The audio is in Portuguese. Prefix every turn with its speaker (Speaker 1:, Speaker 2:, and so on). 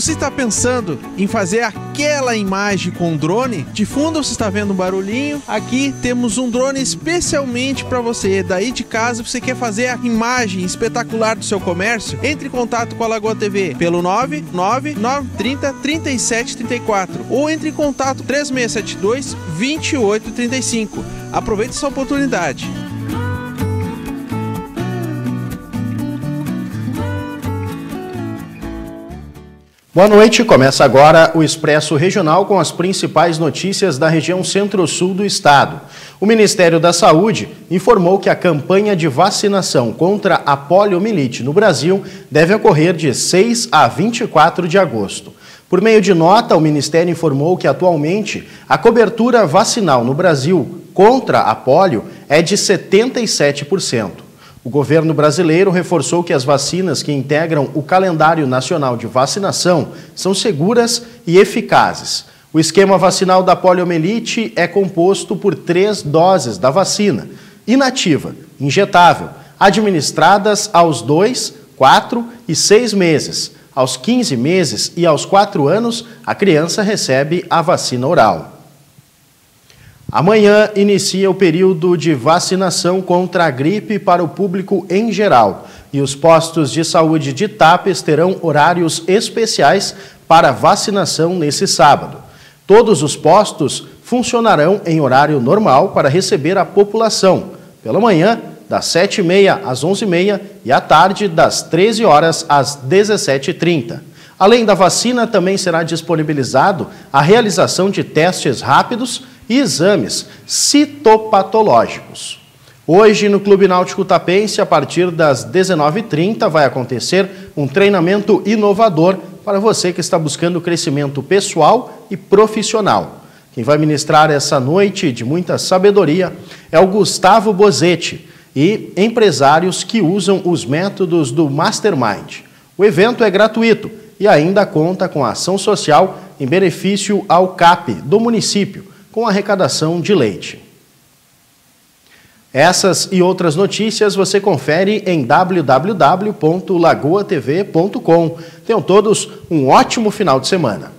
Speaker 1: Você está pensando em fazer aquela imagem com drone? De fundo você está vendo um barulhinho. Aqui temos um drone especialmente para você. Daí de casa você quer fazer a imagem espetacular do seu comércio? Entre em contato com a Lagoa TV pelo 99930 3734 ou entre em contato 3672 2835. Aproveite essa oportunidade.
Speaker 2: Boa noite, começa agora o Expresso Regional com as principais notícias da região centro-sul do estado. O Ministério da Saúde informou que a campanha de vacinação contra a poliomielite no Brasil deve ocorrer de 6 a 24 de agosto. Por meio de nota, o Ministério informou que atualmente a cobertura vacinal no Brasil contra a polio é de 77%. O governo brasileiro reforçou que as vacinas que integram o calendário nacional de vacinação são seguras e eficazes. O esquema vacinal da poliomielite é composto por três doses da vacina, inativa, injetável, administradas aos 2, 4 e 6 meses. Aos 15 meses e aos 4 anos, a criança recebe a vacina oral. Amanhã inicia o período de vacinação contra a gripe para o público em geral e os postos de saúde de Tapes terão horários especiais para vacinação nesse sábado. Todos os postos funcionarão em horário normal para receber a população, pela manhã, das 7h30 às 11h30 e à tarde, das 13 horas às 17h30. Além da vacina, também será disponibilizado a realização de testes rápidos e exames citopatológicos. Hoje, no Clube Náutico Tapense, a partir das 19h30, vai acontecer um treinamento inovador para você que está buscando crescimento pessoal e profissional. Quem vai ministrar essa noite de muita sabedoria é o Gustavo Bozetti e empresários que usam os métodos do Mastermind. O evento é gratuito e ainda conta com ação social em benefício ao CAP do município com arrecadação de leite. Essas e outras notícias você confere em www.lagoatv.com. Tenham todos um ótimo final de semana.